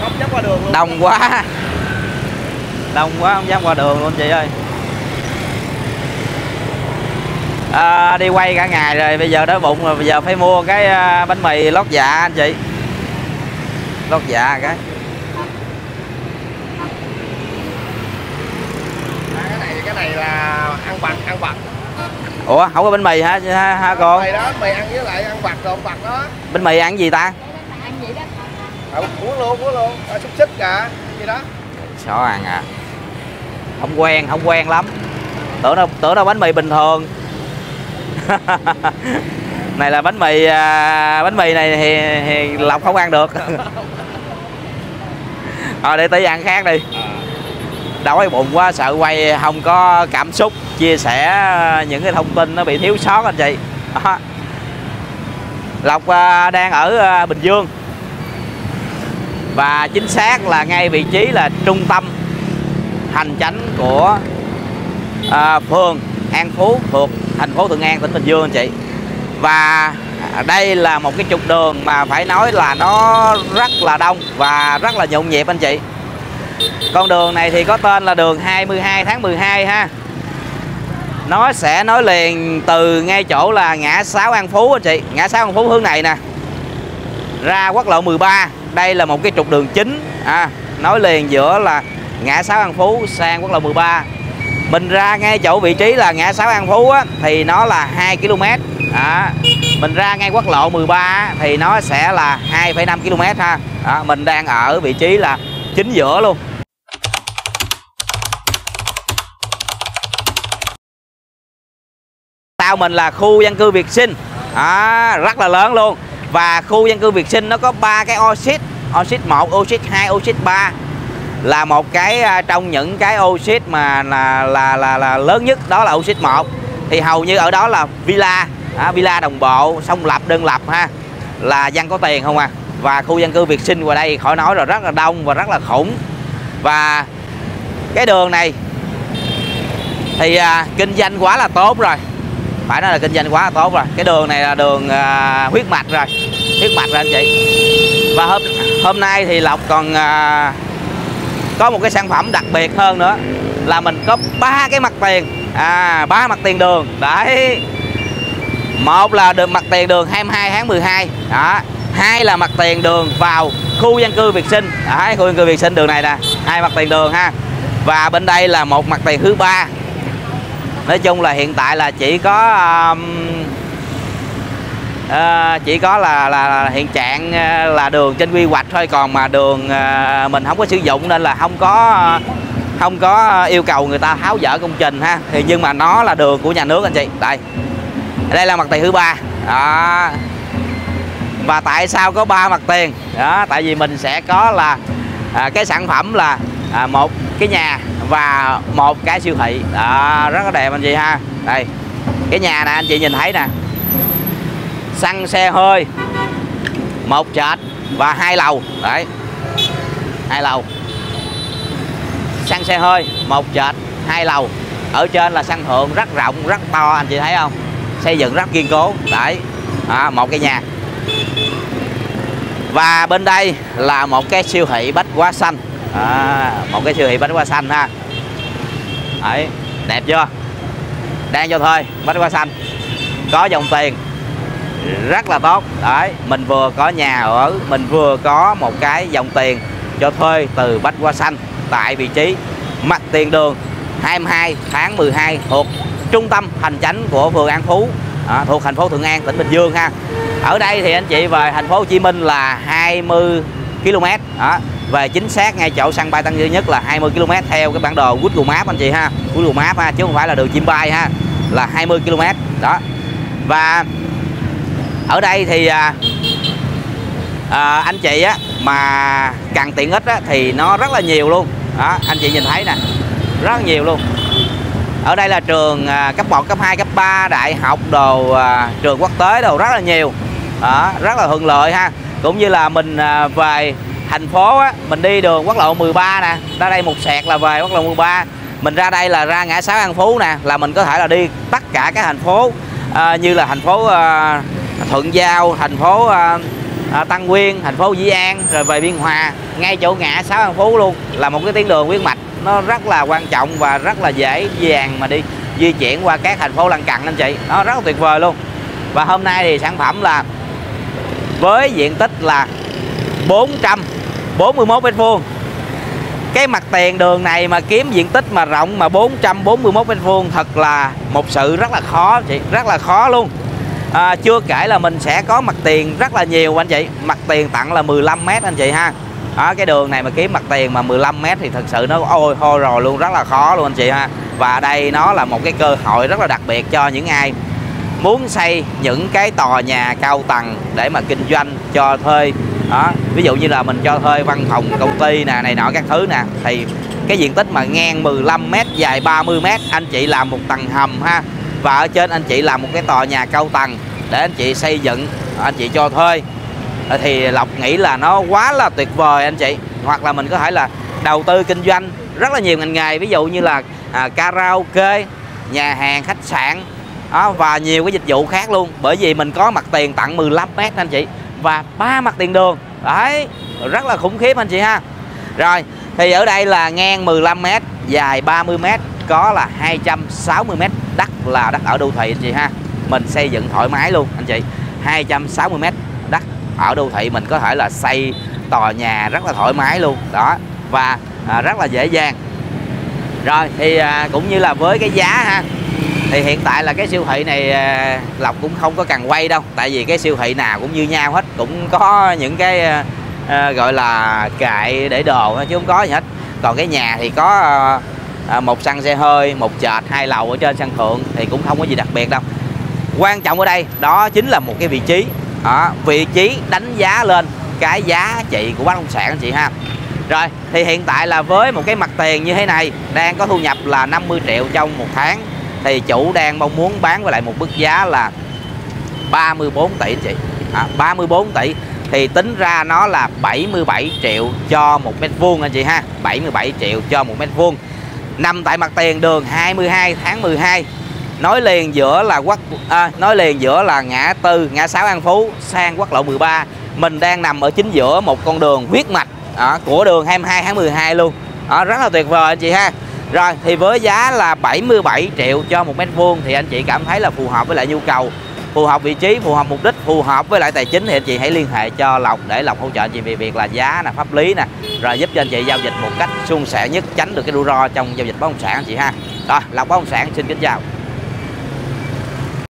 không dám qua đường luôn. Đông quá. Đông quá không dám qua đường luôn chị ơi. À, đi quay cả ngày rồi bây giờ đói bụng rồi bây giờ phải mua cái à, bánh mì lót dạ anh chị. Lót dạ cái. À, cái này cái này là ăn vặt ăn vặt ủa không có bánh mì hả hả, hả con? Mì đó mì ăn với lại ăn vặt ăn vặt đó. Bánh mì ăn gì ta? Ăn gì đó à, cuốn luôn cuốn luôn. À, xúc xích cả gì đó. Sao ăn à? Không quen không quen lắm. Tưởng đâu tưởng đâu bánh mì bình thường. Này là bánh mì à, bánh mì này thì, thì lộc không ăn được. Rồi để tí ăn khác đi đói bụng quá sợ quay không có cảm xúc. Chia sẻ ờ, những cái thông tin nó bị thiếu sót anh chị. Đó. lộc ờ, đang ở ờ, bình dương. Và chính xác là ngay vị trí là trung tâm hành chánh của à, phường An Phú thuộc thành phố Thuận An tỉnh Bình Dương anh chị. Và đây là một cái trục đường mà phải nói là nó rất là đông và rất là nhộn nhịp anh chị con đường này thì có tên là đường 22 tháng 12 ha. Nó sẽ nối liền từ ngay chỗ là ngã 6 An Phú anh chị. Ngã 6 An Phú hướng này nè. Ra quốc lộ 13 đây là một cái trục đường chính. À, nối liền giữa là ngã 6 An Phú sang quốc lộ 13 mình ra ngay chỗ vị trí là ngã 6 An Phú á, thì nó là 2 km à, mình ra ngay quốc lộ 13 thì nó sẽ là 2,5 km ha. Đó, mình đang ở vị trí là chính giữa luôn. Sau mình là khu dân cư Việt Sinh. À, rất là lớn luôn. Và khu dân cư Việt Sinh nó có ba cái oxit oxit 1 oxit 2 oxit 3 là một cái à, trong những cái oxit mà là là là, là lớn nhất đó là oxit 1 thì hầu như ở đó là villa. À, villa đồng bộ song lập đơn lập ha. Là dân có tiền không à. Và khu dân cư Việt Sinh qua đây khỏi nói rồi rất là đông và rất là khủng. Và cái đường này thì à, kinh doanh quá là tốt rồi phải nói là kinh doanh quá là tốt rồi. Cái đường này là đường à, huyết mạch rồi. Huyết mạch rồi anh chị. Và hôm hôm nay thì lộc còn à, có một cái sản phẩm đặc biệt hơn nữa là mình có ba cái mặt tiền. À ba mặt tiền đường. Đấy. Một là được mặt tiền đường 22 tháng 12 đó. Hai là mặt tiền đường vào khu dân cư Việt Sinh. Đấy, khu dân cư Việt Sinh đường này nè. Hai mặt tiền đường ha. Và bên đây là một mặt tiền thứ ba nói chung là hiện tại là chỉ có um, uh, chỉ có là, là là hiện trạng uh, là đường trên quy hoạch thôi. Còn mà đường uh, mình không có sử dụng nên là không có uh, không có yêu cầu người ta tháo dỡ công trình ha. Thì nhưng mà nó là đường của nhà nước anh chị. Đây. Đây là mặt tiền thứ ba. Đó. Và tại sao có ba mặt tiền? Đó tại vì mình sẽ có là à, cái sản phẩm là à, một cái nhà và một cái siêu thị. Đó, rất là đẹp anh chị ha. Đây cái nhà này anh chị nhìn thấy nè. Xăng xe hơi một trệt và hai lầu. Đấy hai lầu. Xăng xe hơi một trệt hai lầu. Ở trên là sân thượng rất rộng rất to anh chị thấy không? Xây dựng rất kiên cố. Đấy à, một cái nhà. Và bên đây là một cái siêu thị bách hóa xanh à, một cái siêu thị bánh hoa xanh ha. Đấy đẹp chưa? Đang cho thuê bánh hoa xanh. Có dòng tiền rất là tốt. Đấy mình vừa có nhà ở mình vừa có một cái dòng tiền cho thuê từ bách hoa xanh tại vị trí mặt tiền đường 22 tháng 12 thuộc trung tâm hành chánh của phường An Phú. À, thuộc thành phố Thuận An tỉnh Bình Dương ha. Ở đây thì anh chị về thành phố Hồ Chí Minh là 20 km đó về chính xác ngay chỗ sân bay Tân Sơn Nhất là 20 km theo cái bản đồ Google Maps anh chị ha. Google Maps ha chứ không phải là đường chim bay ha. Là 20 km đó. Và ở đây thì à, à, anh chị á mà cần tiện ích á, thì nó rất là nhiều luôn. Đó anh chị nhìn thấy nè rất là nhiều luôn. Ở đây là trường à, cấp 1, cấp 2, cấp 3 đại học đồ à, trường quốc tế đồ rất là nhiều. Đó, rất là thuận lợi ha. Cũng như là mình à, về thành phố á, mình đi đường quốc lộ 13 nè ra đây một sẹt là về quốc lộ 13 mình ra đây là ra ngã sáu An Phú nè là mình có thể là đi tất cả các thành phố à, như là thành phố à, Thuận Giao thành phố à, à, Tăng Nguyên thành phố Dĩ An rồi về Biên Hòa. Ngay chỗ ngã sáu An Phú luôn là một cái tuyến đường huyết mạch. Nó rất là quan trọng và rất là dễ dàng mà đi di chuyển qua các thành phố lân cận anh chị. Nó rất là tuyệt vời luôn. Và hôm nay thì sản phẩm là với diện tích là 441 mét vuông. Cái mặt tiền đường này mà kiếm diện tích mà rộng mà 441 mét vuông thật là một sự rất là khó chị rất là khó luôn. À, chưa kể là mình sẽ có mặt tiền rất là nhiều anh chị. Mặt tiền tặng là 15 mét anh chị ha. Ở cái đường này mà kiếm mặt tiền mà 15 mét thì thật sự nó ôi hôi rồi luôn rất là khó luôn anh chị ha. Và đây nó là một cái cơ hội rất là đặc biệt cho những ai muốn xây những cái tòa nhà cao tầng để mà kinh doanh cho thuê đó ví dụ như là mình cho thuê văn phòng công ty nè này nọ các thứ nè thì cái diện tích mà ngang 15 m dài 30 m anh chị làm một tầng hầm ha. Và ở trên anh chị làm một cái tòa nhà cao tầng để anh chị xây dựng anh chị cho thuê. Ờ, thì Lộc nghĩ là nó quá là tuyệt vời anh chị. Hoặc là mình có thể là đầu tư kinh doanh rất là nhiều ngành nghề ví dụ như là à, karaoke nhà hàng khách sạn đó, và nhiều cái dịch vụ khác luôn. Bởi vì mình có mặt tiền tặng 15 mét anh chị và ba mặt tiền đường. Đấy rất là khủng khiếp anh chị ha. Rồi thì ở đây là ngang 15m dài 30m có là 260m đất là đất ở đô thị anh chị ha. Mình xây dựng thoải mái luôn anh chị. 260m đất ở đô thị mình có thể là xây tòa nhà rất là thoải mái luôn. Đó và à, rất là dễ dàng. Rồi thì à, cũng như là với cái giá ha thì hiện tại là cái siêu thị này à, lộc cũng không có cần quay đâu. Tại vì cái siêu thị nào cũng như nhau hết. Cũng có những cái uh, gọi là kệ để đồ chứ không có gì hết. Còn cái nhà thì có uh, một xăng xe hơi một chợt hai lầu ở trên sân thượng thì cũng không có gì đặc biệt đâu. Quan trọng ở đây đó chính là một cái vị trí. Đó, vị trí đánh giá lên cái giá trị của bất động sản anh chị ha. Rồi thì hiện tại là với một cái mặt tiền như thế này đang có thu nhập là 50 triệu trong một tháng thì chủ đang mong muốn bán với lại một mức giá là 34 tỷ anh chị. À, 34 tỷ thì tính ra nó là 77 triệu cho một mét vuông anh chị ha. 77 triệu cho một mét vuông. Nằm tại mặt tiền đường 22 tháng 12 nói liền giữa là quốc à, nói liền giữa là ngã tư ngã sáu An Phú sang quốc lộ 13 mình đang nằm ở chính giữa một con đường huyết mạch à, của đường 22 tháng 12 luôn. À, rất là tuyệt vời anh chị ha rồi, thì với giá là 77 triệu cho một mét vuông thì anh chị cảm thấy là phù hợp với lại nhu cầu. Phù hợp vị trí, phù hợp mục đích, phù hợp với lại tài chính thì anh chị hãy liên hệ cho lộc để lộc hỗ trợ anh chị về việc là giá là pháp lý nè, rồi giúp cho anh chị giao dịch một cách suôn sẻ nhất, tránh được cái rủi ro trong giao dịch bất động sản anh chị ha. Rồi, lộc bất động sản, xin kính chào.